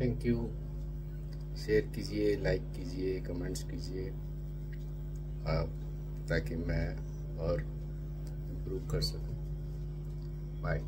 Thank you share कीजिए like कीजिए comments कीजिए, आप, ताकि मैं और इम्प्रूव कर सकूँ। बाय